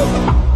Oh.